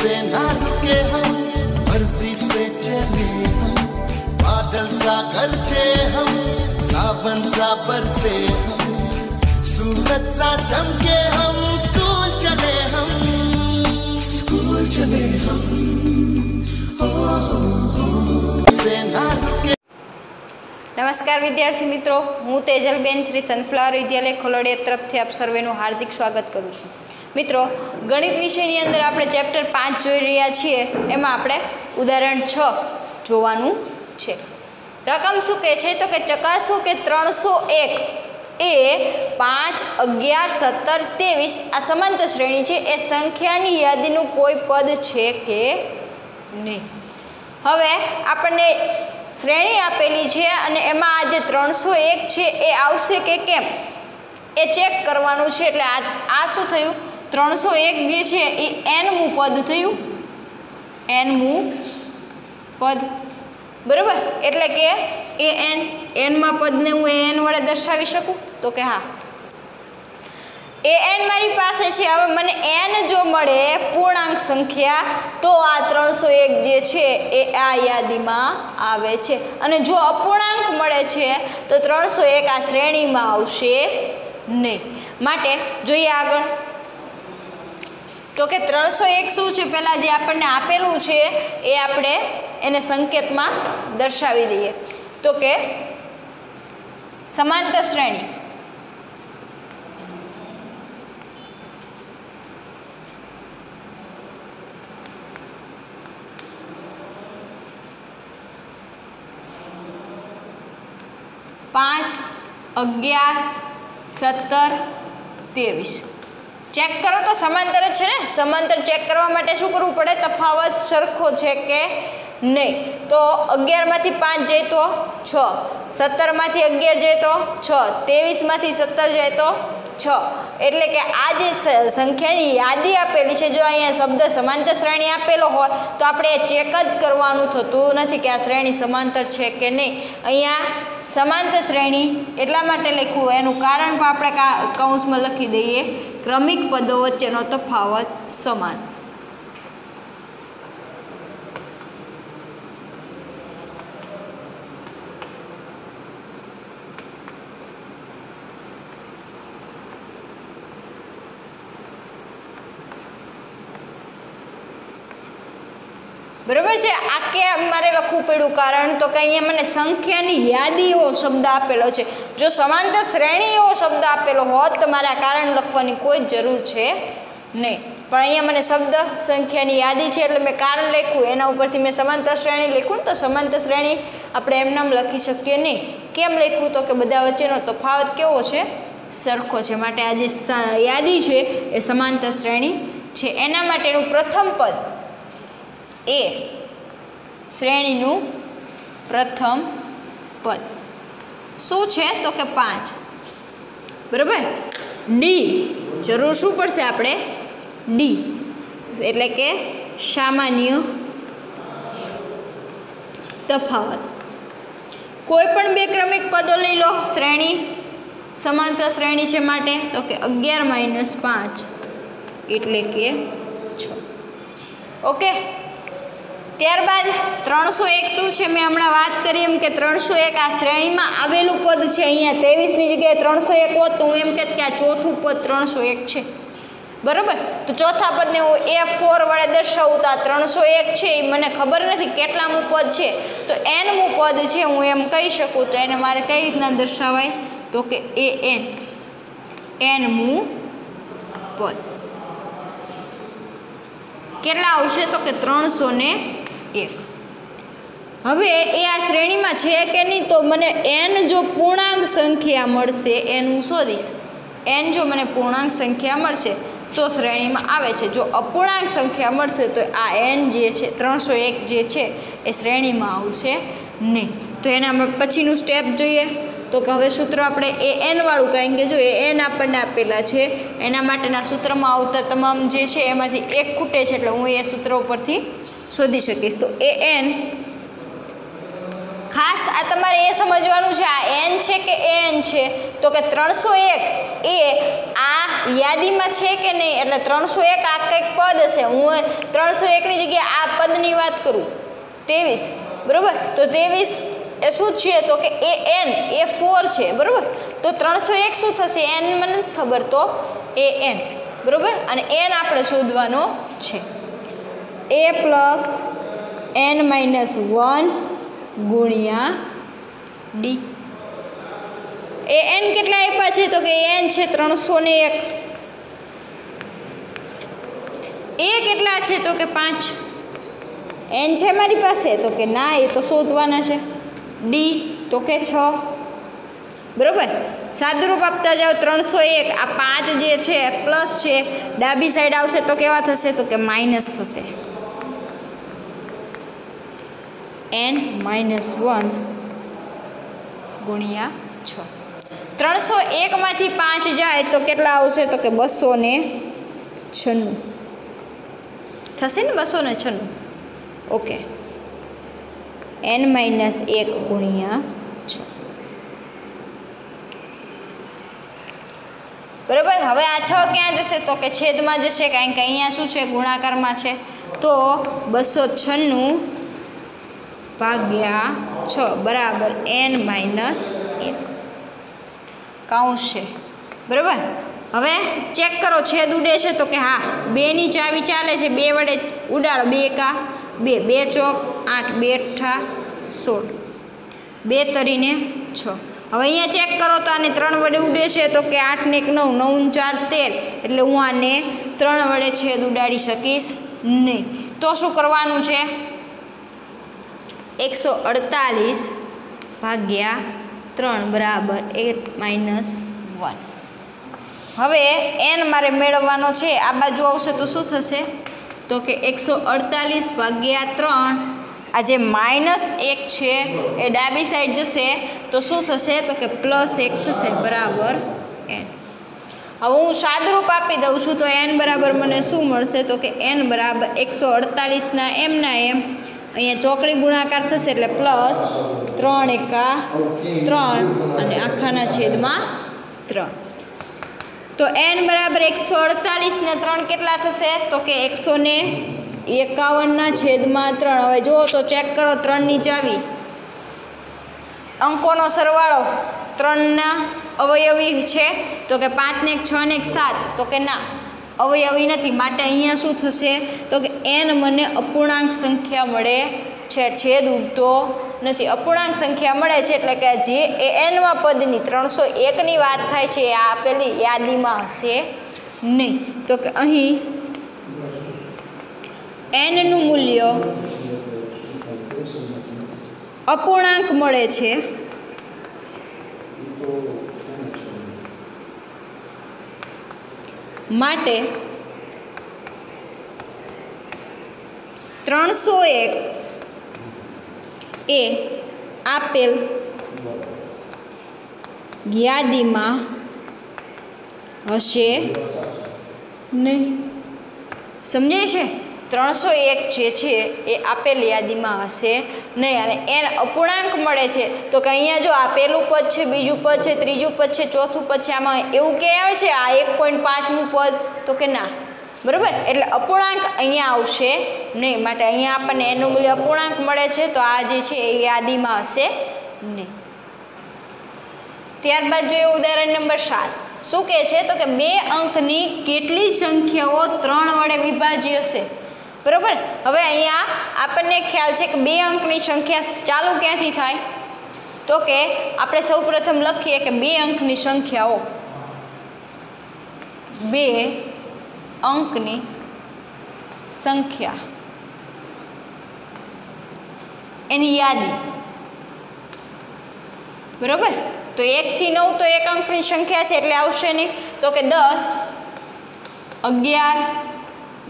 से ना रुके हम मर्जी से चले हम बादल सा गरजे हम सावन सा बरसे हम सूरज सा चमके हम स्कूल चले हम स्कूल चले हम ओ, ओ, ओ, से ना रुके નમસ્કાર વિદ્યાર્થી મિત્રો હું તેજલબેન શ્રી સનફ્લાવર વિદ્યાલય ખોલડિયા તરફથી આપ સર્વેનું હાર્દિક સ્વાગત કરું છું મિત્રો, ગણિત વિષયની અંદર આપણે ચેપ્ટર પાંચ જોઈ રહ્યા છીએ. એમાં આપણે ઉદાહરણ છ જોવાનું છે. રકમ શું કહે છે? તો કે ચકાસો કે ત્રણસો એક એ પાંચ, અગિયાર, સત્તર, ત્રેવીસ આ સમાંતર શ્રેણી છે. એ સંખ્યાની યાદીનું કોઈ પદ છે કે નહીં? હવે આપણને શ્રેણી આપેલી છે અને એમાં આ જે ત્રણસો એક છે, એ આવશે કે કેમ? એ ચેક કરવાનું છે. એટલે આ આ શું થયું? ત્રણસો એક જે છે એ એનમું પદ થયું. એનમું પદ. બરાબર? એટલે કે એ એન એનમાં પદને હું એ એન વડે દર્શાવી શકું? તો કે હા. એ એન મારી પાસે છે. હવે મને એન જો મળે પૂર્ણાંક સંખ્યા, તો આ ત્રણસો એક જે છે એ આ યાદીમાં આવે છે. અને જો અપૂર્ણાંક મળે છે, તો ત્રણસો એક આ શ્રેણીમાં આવશે નહીં. માટે જોઈએ આગળ. તો કે ત્રણસો એક શું છે? પહેલાં જે આપણને આપેલું છે, એ આપણે એને સંકેતમાં દર્શાવી દઈએ. તો કે સમાંતર શ્રેણી. પાંચ, અગિયાર, સત્તર, ત્રેવીસ. ચેક કરો તો સમાંતર જ છે ને? સમાંતર ચેક કરવા માટે શું કરવું પડે? તફાવત સરખો છે કે નહીં? તો અગિયારમાંથી પાંચ જાય તો છ. સત્તરમાંથી અગિયાર જાય તો છ. ત્રેવીસમાંથી સત્તર જાય તો છ. એટલે કે આ જે સંખ્યાની યાદી આપેલી છે, જો અહીંયા શબ્દ સમાંતર શ્રેણી આપેલો હોય, તો આપણે એ ચેક જ કરવાનું થતું નથી કે આ શ્રેણી સમાંતર છે કે નહીં. અહીંયા સમાંતર શ્રેણી એટલા માટે લખ્યું, એનું કારણ પણ આપણે કૌંસમાં લખી દઈએ. ક્રમિક પદો વચ્ચેનો તફાવત સમાન. બરાબર છે? આ કે મારે લખવું પડ્યું કારણ તો કે અહીંયા મને સંખ્યાની યાદી એવો શબ્દ આપેલો છે. જો સમાંતર શ્રેણી એવો શબ્દ આપેલો હોત તો મારે આ કારણ લખવાની કોઈ જરૂર છે નહીં. પણ અહીંયા મને શબ્દ સંખ્યાની યાદી છે એટલે મેં કારણ લખ્યું. એના ઉપરથી મેં સમાંતર શ્રેણી લખ્યું તો સમાંતર શ્રેણી આપણે એમનામ લખી શકીએ નહીં. કેમ લખ્યું તો કે બધા વચ્ચેનો તફાવત કેવો છે? સરખો છે. માટે આ જે યાદી છે એ સમાંતર શ્રેણી છે. એના માટેનું પ્રથમ પદ એ શ્રેણીનું પ્રથમ પદ. શું છે? તો કે પાંચ. બરાબર? ડી જરૂર શું પડશે આપણે? ડી એટલે કે સામાન્ય તફાવત. કોઈ પણ બે ક્રમિક પદો લઈ લો. શ્રેણી, સમાંતર શ્રેણી છે માટે. તો કે અગિયાર માઇનસ પાંચ. એટલે કે છ. ઓકે? ત્યારબાદ ત્રણસો એક શું છે? મેં હમણાં વાત કરી એમ કે ત્રણસો એક આ શ્રેણીમાં આવેલું પદ છે અહીંયા. ત્રેવીસની જગ્યાએ ત્રણસો એક હોત તો હું એમ કહેત કે આ ચોથું પદ ત્રણસો એક છે. બરાબર? તો ચોથા પદને હું એ ફોર વડે દર્શાવું તો આ ત્રણસો એક છે. એ મને ખબર નથી કેટલામું પદ છે. તો એનમું પદ છે હું એમ કહી શકું તો એને મારે કઈ રીતના દર્શાવાય? તો કે એ એન એનમું પદ. કેટલા આવશે? તો કે ત્રણસો ને એક હવે એ આ શ્રેણીમાં છે કે નહીં તો મને એન જો પૂર્ણાંક સંખ્યા મળશે એન હું શોધીશ એન જો મને પૂર્ણાંક સંખ્યા મળશે તો શ્રેણીમાં આવે છે. જો અપૂર્ણાંક સંખ્યા મળશે તો આ એન જે છે, ત્રણસો એક જે છે, એ શ્રેણીમાં આવશે નહીં. તો એના પછીનું સ્ટેપ જોઈએ. તો કે હવે સૂત્ર આપણે એ એન વાળું કારણ કે જો એ એન આપણને આપેલા છે, એના માટેના સૂત્રમાં આવતા તમામ જે છે એમાંથી એક ખૂટે છે, એટલે હું એ સૂત્ર ઉપરથી શોધી શકીશ. તો એ એન ખાસ આ તમારે એ સમજવાનું છે, આ એન છે કે એન છે? તો કે ત્રણસો એક એ આ યાદીમાં છે કે નહીં? એટલે ત્રણસો એક આ કંઈક પદ હશે. હું ત્રણસો એકની જગ્યાએ આ પદની વાત કરું. ત્રેવીસ. બરાબર? તો ત્રેવીસ એ શું છે? તો કે એ એન, એ ફોર છે. બરાબર? તો ત્રણસો એક શું થશે? એન મને ખબર. તો એ એન. બરાબર? અને એન આપણે શોધવાનો છે. A plus N minus one ગુણ્યા ડી એ એન કેટલા આપ્યા છે? તો કે એન છે ત્રણસો ને એક. એ કેટલા છે? તો કે પાંચ. એન છે મારી પાસે? તો કે ના, એ તો શોધવાના છે. ડી તો કે છ. બરાબર? સાદુરૂપ આપતા જાઓ, ત્રણસો એક. આ પાંચ જે છે પ્લસ છે. ડાબી સાઈડ આવશે તો કેવા થશે? તો કે માઇનસ થશે. એન માઇનસ વન ગુણ્યા છ. ત્રણસો એકમાંથી પાંચ જાય તો કેટલા આવશે? તો કે બસો ને છન્નું. થશે ને બસો ને છન્નું? ઓકે. એન માઇનસ એક ગુણ્યા છ. બરાબર? હવે આ છ ક્યાં જશે? તો કે છેદમાં જશે, કારણ કે અહીંયા શું છે? ગુણાકારમાં છે. તો બસો છન્નું ભાગ્યા છ. બરાબર. એન માઇનસ એક. કાઉન્સ છે. બરાબર? હવે ચેક કરો, છેદ ઉડે છે તો કે હા. બેની ચાવી ચાલે છે. બે વડે ઉડાડો. બે કા. બે. બે ચોક, આઠ. બે અઠ્ઠા, સોળ. બે તરીને છ. હવે અહીંયા ચેક કરો તો આને ત્રણ વડે ઉડે છે તો કે આઠ ને એક નવ. નવ ચાર તેર. એટલે હું આને ત્રણ વડે છેદ ઉડાડી શકીશ નહીં. તો શું કરવાનું છે? એકસો અડતાલીસ ભાગ્યા ત્રણ બરાબર એક માઇનસ વન. હવે એન મારે મેળવવાનો છે, આ બાજુ આવશે તો શું થશે? તો કે એકસો અડતાલીસ ભાગ્યા ત્રણ, આ જે માઇનસ એક છે, એ ડાબી સાઈડ જશે, તો શું થશે? તો કે પ્લસ એક થશે, બરાબર એન હવે હું સાદરૂપ આપી દઉં છું, તો એન બરાબર મને શું મળશે? તો કે એન બરાબર એકસો અડતાલીસના એમના એમ અહીંયા ચોકડી ગુણાકાર થશે એટલે પ્લસ ત્રણ એકા ત્રણ અને આખાના છેદમાં ત્રણ. તો એન બરાબર એકસો અડતાલીસને ત્રણ કેટલા થશે? તો કે એકસો ને એકાવનના છેદમાં ત્રણ. હવે જુઓ તો ચેક કરો ત્રણની ચાવી. અંકોનો સરવાળો ત્રણના અવયવી છે. તો કે પાંચને એક, છ ને એક, સાત. તો કે ના. અવયવી નથી. માટે અહીંયા શું થશે? તો કે એન મને અપૂર્ણાંક સંખ્યા મળે છે. છેદ ઉગતો નથી. અપૂર્ણાંક સંખ્યા મળે છે એટલે કે જે એ એનમાં પદની ત્રણસો એકની વાત થાય છે, એ આપેલી યાદીમાં હશે નહીં. તો કે અહીં એનનું મૂલ્ય અપૂર્ણાંક મળે છે. માટે ત્રણસો એક એ આપેલ યાદીમાં હશે નહીં. સમજાય છે? ત્રણસો એક જે છે એ આપેલ યાદીમાં હશે નહીં, અને એને અપૂર્ણાંક મળે છે. તો કે અહીંયા જો આ પહેલું પદ છે, બીજું પદ છે, ત્રીજું પદ છે, ચોથું પદ છે, આમાં એવું કે આવે છે? આ એક પોઈન્ટ પાંચમું પદ. તો કે ના. બરાબર? એટલે અપૂર્ણાંક અહીંયા આવશે નહીં, માટે અહીંયા આપણને એનું મૂલ્ય અપૂર્ણાંક મળે છે. તો આ જે છે એ યાદીમાં હશે નહીં. ત્યારબાદ જોઈએ ઉદાહરણ નંબર સાત. શું કહે છે? તો કે બે અંકની કેટલી સંખ્યાઓ ત્રણ વડે વિભાજ્ય હશે? બરાબર? હવે અહીંયા આપણને ખ્યાલ છે કે બે અંકની સંખ્યા ચાલુ ક્યાંથી થાય? તો કે આપણે સૌ પ્રથમ લખીએ કે બે અંકની સંખ્યાઓ. બે અંકની સંખ્યા. એની યાદી. બરાબર? તો એકથી નવ તો એક અંકની સંખ્યા છે એટલે આવશે નહીં. તો કે દસ, અગિયાર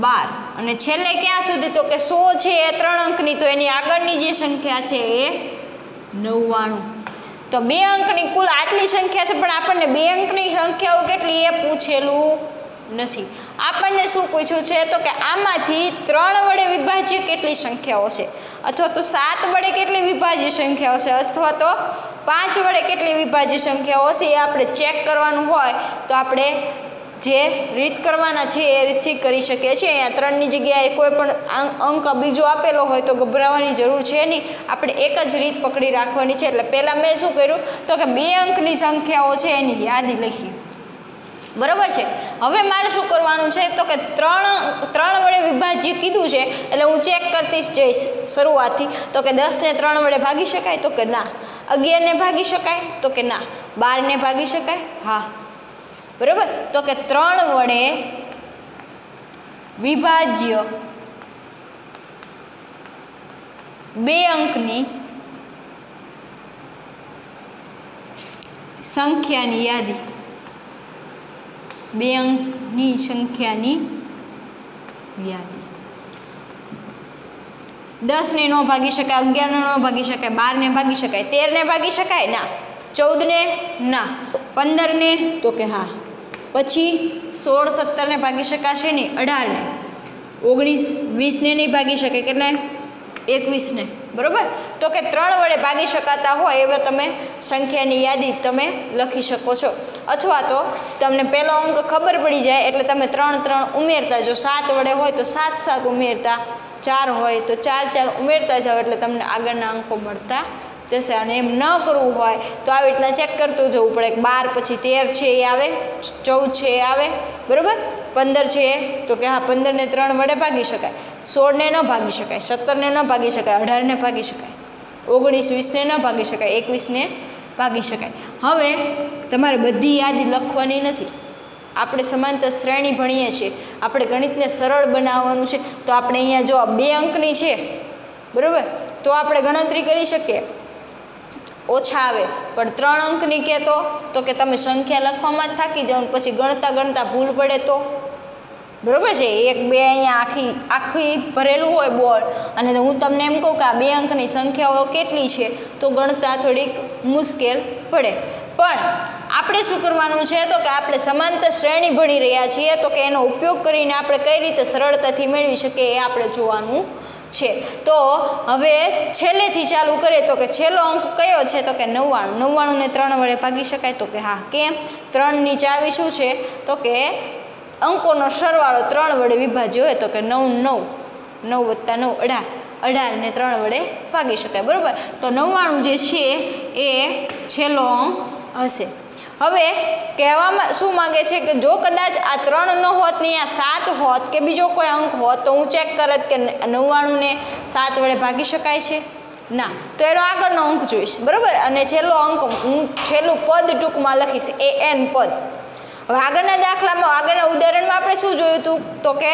બાર. અને છેલ્લે ક્યાં સુધી તો કે સો છે એ ત્રણ અંકની, તો એની આગળની જે સંખ્યા છે એ નવ્વાણું. તો બે અંકની કુલ આટલી સંખ્યા છે, પણ આપણને બે અંકની સંખ્યાઓ કેટલી એ પૂછેલું નથી. આપણને શું પૂછ્યું છે તો કે આમાંથી ત્રણ વડે વિભાજ્ય કેટલી સંખ્યાઓ છે? અથવા તો સાત વડે કેટલી વિભાજ્ય સંખ્યાઓ છે? અથવા તો પાંચ વડે કેટલી વિભાજ્ય સંખ્યાઓ છે એ આપણે ચેક કરવાનું હોય તો આપણે જે રીત કરવાના છે એ રીતથી કરી શકીએ છીએ. અહીંયા ત્રણની જગ્યાએ કોઈ પણ અંક, બીજો આપેલો હોય તો ગભરાવાની જરૂર છે નહીં. આપણે એક જ રીત પકડી રાખવાની છે. એટલે પહેલાં મેં શું કર્યું? તો કે બે અંકની સંખ્યાઓ છે એની યાદી લખી. બરાબર છે? હવે મારે શું કરવાનું છે? તો કે ત્રણ ત્રણ વડે વિભાજ્ય કીધું છે, એટલે હું ચેક કરતી જઈશ શરૂઆતથી. તો કે દસને ત્રણ વડે ભાગી શકાય? તો કે ના. અગિયારને ભાગી શકાય? તો કે ના. બારને ભાગી શકાય? હા. બરાબર? તો કે ત્રણ વડે વિભાજ્ય બે અંકની સંખ્યાની યાદી. બે અંકની સંખ્યાની યાદી. દસને ન ભાગી શકાય, અગિયારને ન ભાગી શકાય, બારને ભાગી શકાય, તેરને ભાગી શકાય? ના. ચૌદને ના. પંદરને તો કે હા. પછી સોળ સત્તરને ભાગી શકાશે નહીં અઢારને. ઓગણીસ વીસને નહીં ભાગી શકે કે નહીં? એકવીસને. બરાબર? તો કે ત્રણ વડે ભાગી શકાતા હોય એવા તમે સંખ્યાની યાદી તમે લખી શકો છો. અથવા તો તમને પહેલો અંક ખબર પડી જાય એટલે તમે ત્રણ ત્રણ ઉમેરતા જો સાત વડે હોય તો સાત સાત ઉમેરતા ચાર હોય તો ચાર ચાર ઉમેરતા જાઓ એટલે તમને આગળના અંકો મળતા જશે અને એમ ન કરવું હોય તો આવી રીતના ચેક કરતું જવું પડે કે બાર પછી તેર છે એ આવે, ચૌદ છે એ આવે, બરાબર? પંદર છે એ, તો કે હા પંદરને ત્રણ વડે ભાગી શકાય. સોળને ન ભાગી શકાય સત્તરને ન ભાગી શકાય અઢારને ભાગી શકાય, ઓગણીસ વીસને ન ભાગી શકાય એકવીસને ભાગી શકાય. હવે તમારે બધી યાદી લખવાની નથી. આપણે સમાંતર શ્રેણી ભણીએ છીએ. આપણે ગણિતને સરળ બનાવવાનું છે. તો આપણે અહીંયા જો બે અંકની છે, બરાબર? તો આપણે ગણતરી કરી શકીએ. ઓછા આવે. પણ ત્રણ અંકની કહેતો તો કે તમે સંખ્યા લખવામાં જ થાકી જાઓ પછી ગણતા ગણતા ભૂલ પડે તો. બરાબર છે? એક, બે અહીંયા આખી આખી ભરેલું હોય બોર્ડ. અને હું તમને એમ કહું કે આ બે અંકની સંખ્યાઓ કેટલી છે, તો ગણતા થોડીક મુશ્કેલ પડે. પણ આપણે શું કરવાનું છે? તો કે આપણે સમાંતર શ્રેણી ભણી રહ્યા છીએ, તો કે એનો ઉપયોગ કરીને આપણે કઈ રીતે સરળતાથી મેળવી શકીએ એ આપણે જોવાનું છે. તો હવે છેલ્લેથી ચાલુ કરીએ તો કે છેલ્લો અંક કયો છે? તો કે નવ્વાણું. નવ્વાણુંને ત્રણ વડે ભાગી શકાય તો કે હા. કેમ? ત્રણની ચાવી શું છે? તો કે અંકોનો સરવાળો ત્રણ વડે વિભાજ્યો હોય તો કે નવ નવ. નવ વત્તા નવ અઢાર. અઢારને ત્રણ વડે ભાગી શકાય. બરાબર? તો નવ્વાણું જે છે એ છેલ્લો અંક હશે. હવે કહેવામાં શું માગે છે કે જો કદાચ આ ત્રણ ન હોત ને આ સાત હોત કે બીજો કોઈ અંક હોત તો હું ચેક કરત કે નવ્વાણુંને સાત વડે ભાગી શકાય છે? ના. તો એનો આગળનો અંક જોઈશ. બરાબર? અને છેલ્લો અંક હું છેલ્લું પદ ટૂંકમાં લખીશ. એ એન પદ. હવે આગળના દાખલામાં, આગળના ઉદાહરણમાં આપણે શું જોયું હતું તો કે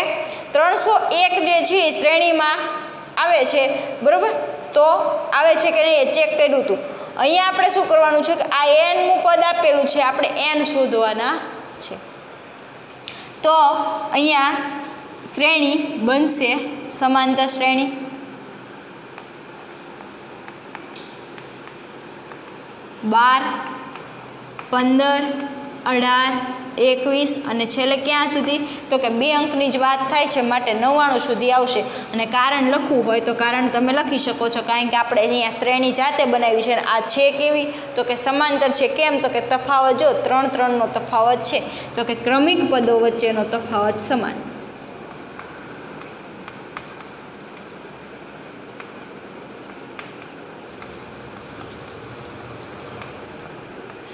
ત્રણસો એક જે છે શ્રેણીમાં આવે છે. બરાબર? તો આવે છે કે નહીં એ ચેક કર્યું હતું અહીંયા આપણે શું કરવાનું છે કે આ એનનું પદ આપેલું છે, આપણે એન શોધવાના છે. તો અહીંયા શ્રેણી બનશે સમાનતા શ્રેણી. બાર, પંદર અઢાર, એકવીસ અને છેલ્લે ક્યાં સુધી? તો કે બે અંકની જ વાત થાય છે, માટે નવ્વાણું સુધી આવશે. અને કારણ લખવું હોય તો કારણ તમે લખી શકો છો, કારણ કે આપણે અહીંયા શ્રેણી જાતે બનાવી છે અને આ છે કેવી? તો કે સમાંતર છે કેમ? તો કે તફાવત જો ત્રણ ત્રણનો તફાવત છે. તો કે ક્રમિક પદો વચ્ચેનો તફાવત સમાન.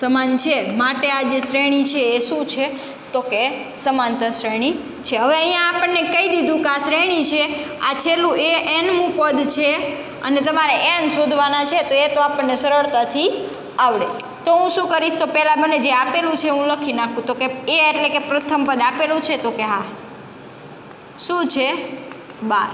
સમાન છે. માટે આ જે શ્રેણી છે એ શું છે? તો કે સમાંતર શ્રેણી છે. હવે અહીંયા આપણને કહી દીધું કે આ શ્રેણી છે. આ છેલ્લું એ એનમું પદ છે અને તમારે એન શોધવાના છે, તો એ તો આપણને સરળતાથી આવડે. તો હું શું કરીશ? તો પહેલાં મને જે આપેલું છે હું લખી નાખું. તો કે એ એટલે કે પ્રથમ પદ આપેલું છે, તો કે હા. શું છે? બાર.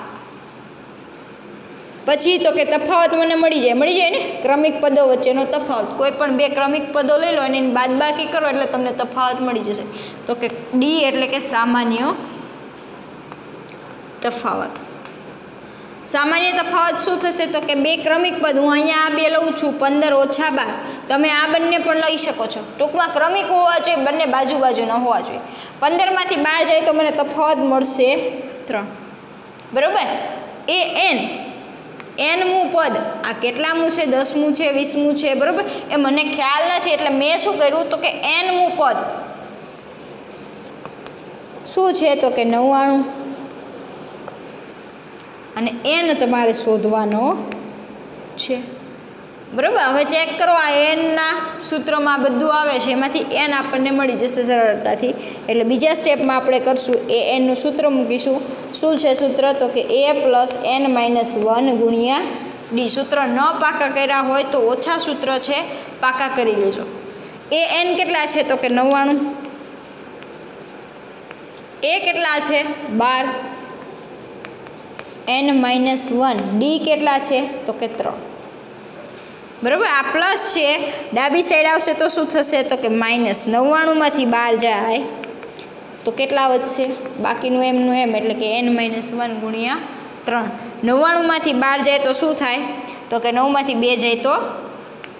પછી તો કે તફાવત મને મળી જાય. મળી જાય ક્રમિક પદો વચ્ચેનો તફાવત. કોઈ પણ બે ક્રમિક પદો લઈ લો અને એની બાદબાકી કરો એટલે તમને તફાવત મળી જશે. તો કે ડી એટલે કે સામાન્ય તફાવત. સામાન્ય તફાવત શું થશે? તો કે બે ક્રમિક પદ, હું અહીંયા આ બે લઉં છું, પંદર ઓછા બાર. તમે આ બંને પણ લઈ શકો છો. ટૂંકમાં ક્રમિક હોવા જોઈએ, બંને બાજુ બાજુના હોવા જોઈએ. પંદરમાંથી બાર જાય તો મને તફાવત મળશે ત્રણ. બરાબર? એ એન એનમું પદ. આ કેટલામું છે? દસમું છે? વીસમું છે? બરાબર? એ મને ખ્યાલ નથી, એટલે મેં શું કર્યું તો કે એનમું પદ. શું છે તો કે નવ્વાણું? અને એન તમારે શોધવાનો છે. બરાબર? હવે ચેક કરો, આ એનના સૂત્રમાં બધું આવે છે. એમાંથી એન આપણને મળી જશે સરળતાથી. એટલે બીજા સ્ટેપમાં આપણે કરશું, એ એનનું સૂત્ર મૂકીશું. શું છે સૂત્ર? તો કે A plus N minus one ગુણ્યા ડી સૂત્ર ન પાકા કર્યા હોય તો ઓછા સૂત્ર છે, પાકા કરી લેજો. એ એન કેટલા છે? તો કે નવ્વાણું. એ કેટલા છે? બાર. એન માઇનસ વન ડી કેટલા છે? તો કે ત્રણ. બરાબર? આ પ્લસ છે. ડાબી સાઈડ આવશે તો શું થશે? તો કે માઇનસ નવ્વાણુંમાંથી બાર જાય. તો કેટલા વધશે? બાકીનું એમનું એમ, એટલે કે એન માઇનસ વન ગુણ્યા ત્રણ. નવ્વાણુંમાંથી બાર જાય તો શું થાય? તો કે નવમાંથી બે જાય તો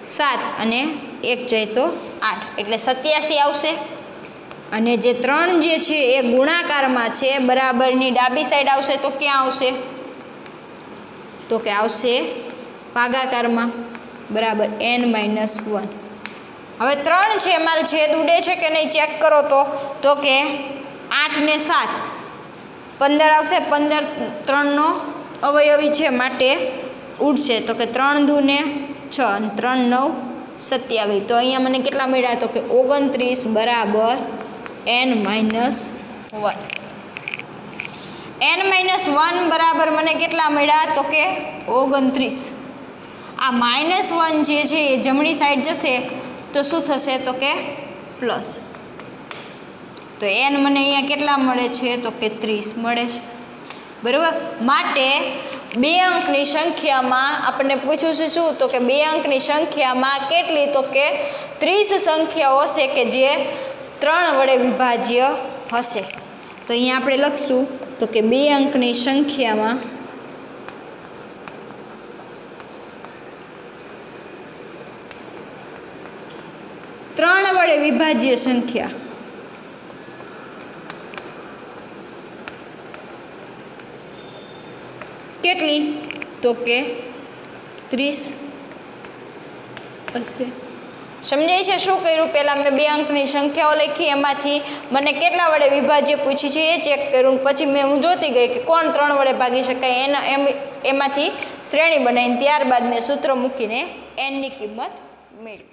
સાત અને એક જાય તો આઠ. એટલે સત્યાસી આવશે. અને જે ત્રણ જે છે એ ગુણાકારમાં છે, બરાબરની ડાબી સાઈડ આવશે તો ક્યાં આવશે? તો કે આવશે ભાગાકારમાં. બરાબર એન માઇનસ વન હવે ત્રણ છે મારે છેદ ઉડે છે કે નહીં ચેક કરો તો? તો કે આઠ ને સાત. પંદર આવશે, પંદર ત્રણનો અવયવી છે માટે ઉડશે. તો કે ત્રણ દૂને છ, અને ત્રણ નવ સત્યાવીસ. તો અહીંયા મને કેટલા મળ્યા? તો કે ઓગણત્રીસ બરાબર N minus one N minus one બરાબર મને કેટલા મળ્યા? તો કે ઓગણત્રીસ. આ માઇનસ વન જે છે એ જમણી સાઈડ જશે, તો શું થશે તો કે પ્લસ. તો એન મને અહીંયા કેટલા મળે છે? તો કે ત્રીસ મળે છે. બરાબર? માટે બે અંકની સંખ્યામાં આપણને પૂછ્યું છે શું? તો કે બે અંકની સંખ્યામાં કેટલી? તો કે ત્રીસ સંખ્યાઓ હશે કે જે ત્રણ વડે વિભાજ્ય હશે. તો અહીંયા આપણે લખશું, તો કે બે અંકની સંખ્યામાં ત્રણ વડે વિભાજ્ય સંખ્યા. કેટલી? તો કે ત્રીસ. હશે સમજાય છે શું કર્યું? પહેલાં મેં બે અંકની સંખ્યાઓ લખી, એમાંથી મને કેટલા વડે વિભાજ્ય પૂછી છે એ ચેક કર્યું પછી મેં હું જોતી ગઈ કે કોણ ત્રણ વડે ભાગી શકાય એના, એમ, એમાંથી શ્રેણી બનાવીને ત્યારબાદ મેં સૂત્ર મૂકીને એનની કિંમત મેળવી.